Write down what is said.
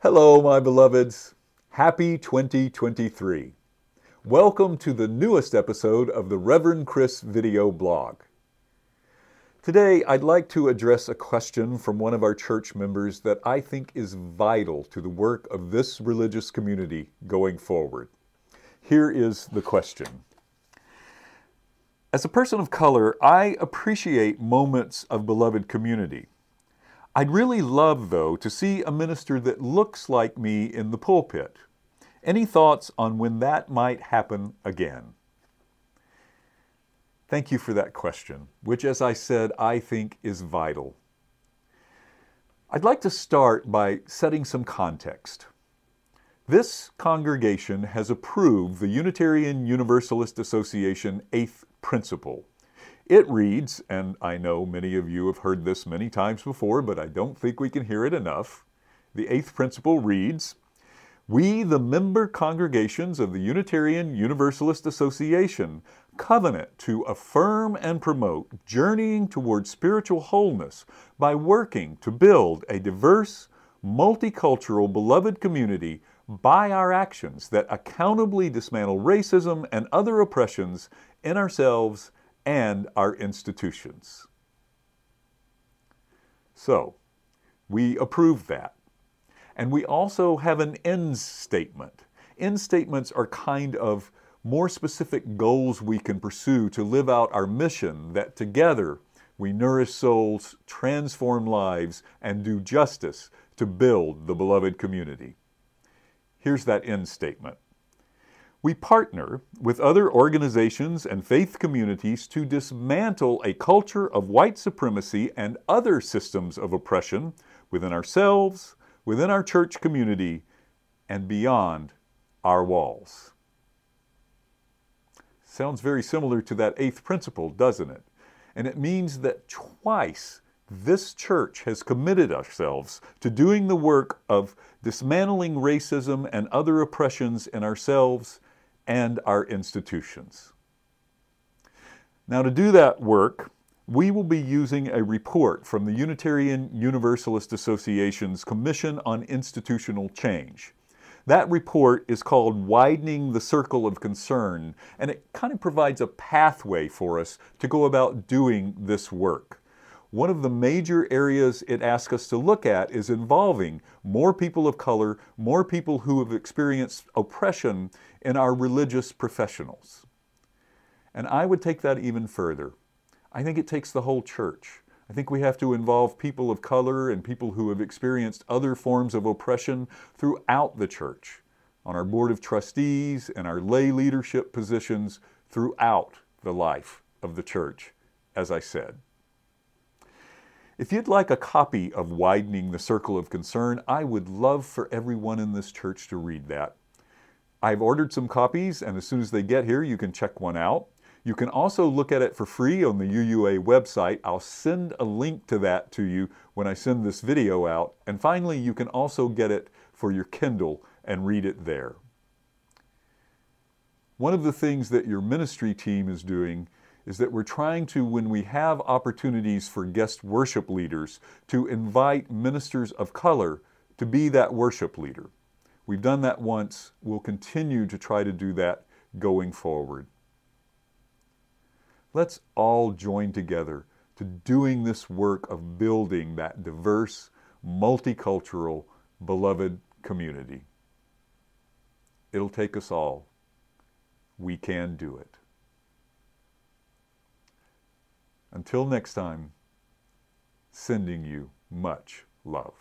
Hello, my beloveds. Happy 2023. Welcome to the newest episode of the Reverend Chris video blog. Today, I'd like to address a question from one of our church members that I think is vital to the work of this religious community going forward. Here is the question. As a person of color, I appreciate moments of beloved community. I'd really love, though, to see a minister that looks like me in the pulpit. Any thoughts on when that might happen again? Thank you for that question, which, as I said, I think is vital. I'd like to start by setting some context. This congregation has approved the Unitarian Universalist Association Eighth Principle, it reads, and I know many of you have heard this many times before, but I don't think we can hear it enough. The eighth principle reads, We, the member congregations of the Unitarian Universalist Association, covenant to affirm and promote journeying toward spiritual wholeness by working to build a diverse, multicultural, beloved community by our actions that accountably dismantle racism and other oppressions in ourselves and our institutions. So, we approve that. And we also have an ends statement. End statements are kind of more specific goals we can pursue to live out our mission that together we nourish souls, transform lives, and do justice to build the beloved community. Here's that end statement. We partner with other organizations and faith communities to dismantle a culture of white supremacy and other systems of oppression within ourselves, within our church community, and beyond our walls. Sounds very similar to that eighth principle, doesn't it? And it means that twice this church has committed ourselves to doing the work of dismantling racism and other oppressions in ourselves and our institutions. Now, to do that work, we will be using a report from the Unitarian Universalist Association's Commission on Institutional Change. That report is called Widening the Circle of Concern, and it kind of provides a pathway for us to go about doing this work. One of the major areas it asks us to look at is involving more people of color, more people who have experienced oppression in our religious professionals. And I would take that even further. I think it takes the whole church. I think we have to involve people of color and people who have experienced other forms of oppression throughout the church, on our board of trustees and our lay leadership positions throughout the life of the church, as I said. If you'd like a copy of Widening the Circle of Concern, I would love for everyone in this church to read that. I've ordered some copies, and as soon as they get here, you can check one out. You can also look at it for free on the UUA website. I'll send a link to that to you when I send this video out. And finally, you can also get it for your Kindle and read it there. One of the things that your ministry team is doing is that we're trying to, when we have opportunities for guest worship leaders, to invite ministers of color to be that worship leader. We've done that once. We'll continue to try to do that going forward. Let's all join together to doing this work of building that diverse, multicultural, beloved community. It'll take us all. We can do it. Until next time, sending you much love.